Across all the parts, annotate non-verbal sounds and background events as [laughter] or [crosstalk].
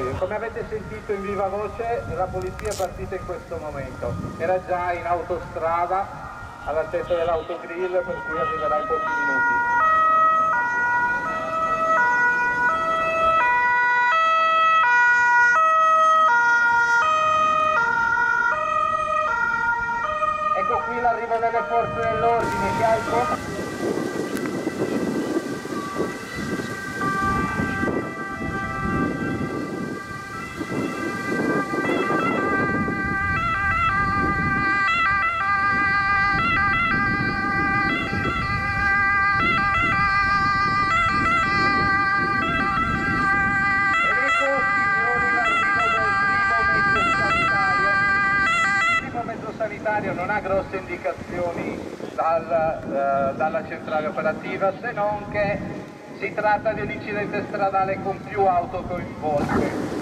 voi, come avete sentito in viva voce, la polizia è partita in questo momento. Era già in autostrada all'altezza dell'autogrill, per cui arriverà in pochi minuti. Ecco qui l'arrivo delle forze dell'ordine, calco. Ed segretario non ha grosse indicazioni dal, eh, dalla centrale operativa se non che si tratta di un incidente stradale con più auto coinvolte.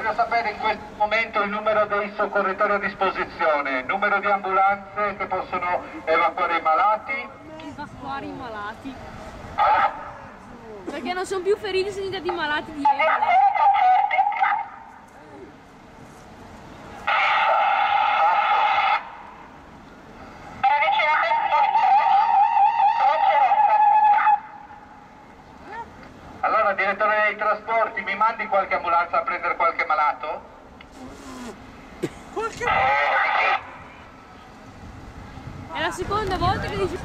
Voglio sapere in questo momento il numero dei soccorritori a disposizione, numero di ambulanze che possono evacuare i malati. Evacuare i malati. Perché non sono più feriti, sono diventati malati di ebola. Direttore dei trasporti, mi mandi qualche ambulanza a prendere qualche malato? È la seconda volta che dici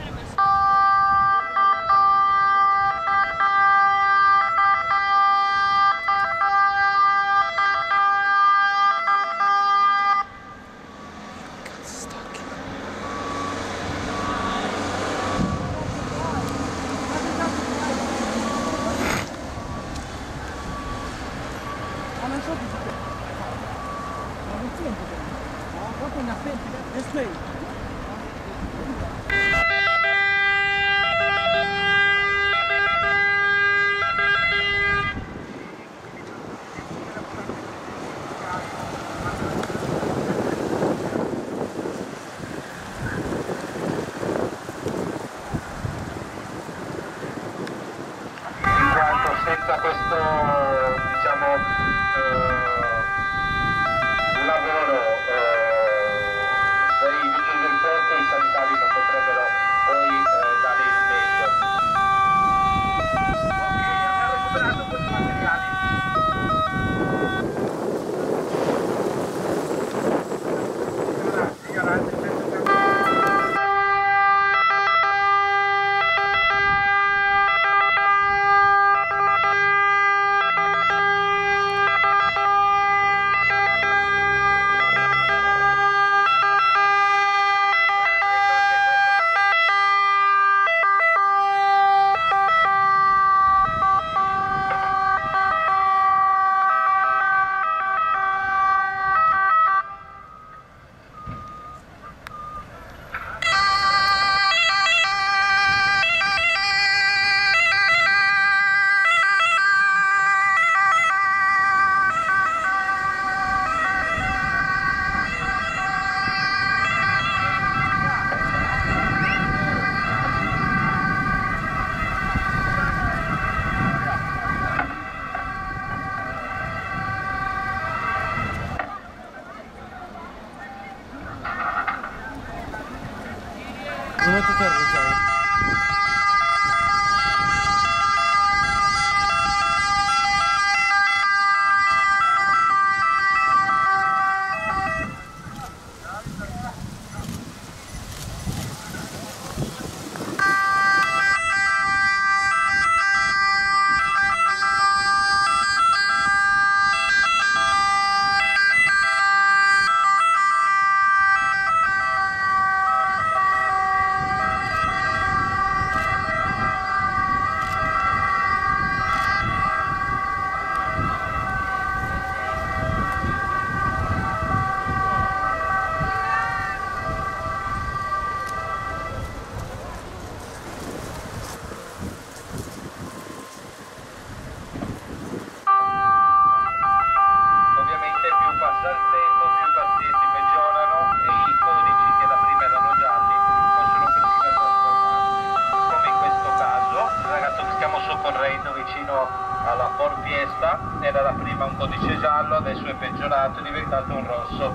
peggiorato, è diventato un rosso.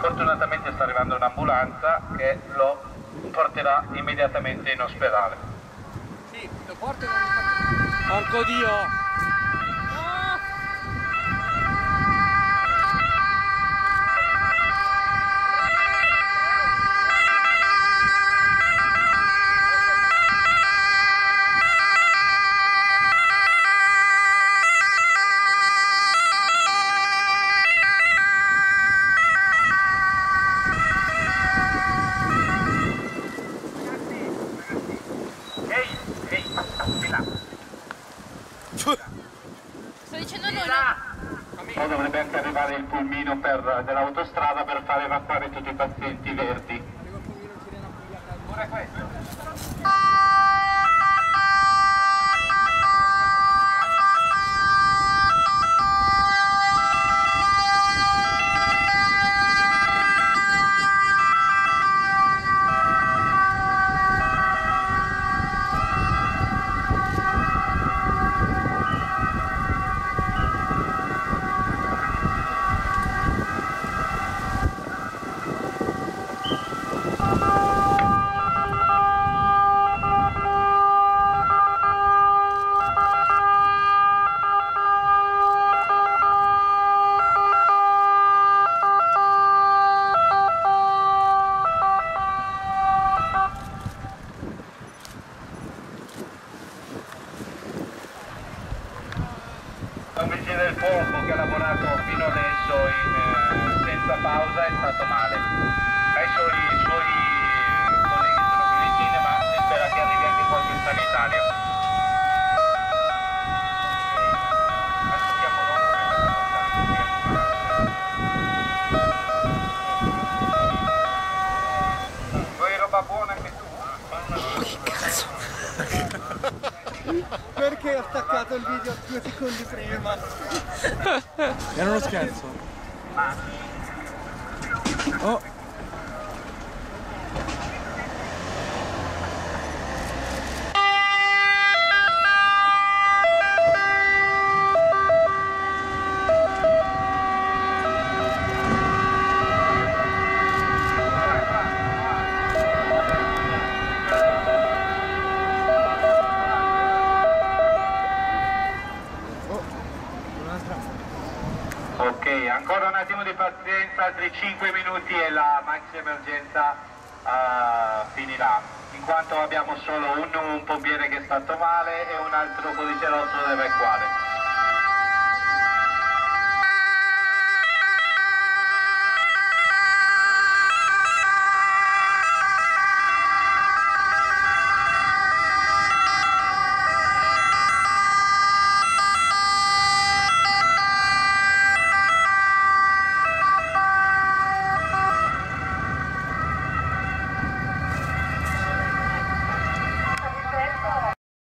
Fortunatamente sta arrivando un'ambulanza che lo porterà immediatamente in ospedale. Porco Dio! Per- dell'autostrada per far evacuare tutti i pazienti verdi. Pure questo. un vigile del fuoco che ha lavorato fino adesso in, eh, senza pausa è stato male. Adesso i suoi colleghi sono qui vicini ma si spera che arrivi anche qualche sanitario. Che. Vuoi roba buona anche tu? [laughs] Perché ho attaccato il video due secondi prima? Era uno scherzo. お ancora un attimo di pazienza, altri 5 minuti e la maxi emergenza eh, finirà, in quanto abbiamo solo un, un pompiere che è stato male e un altro rosso da evacuare.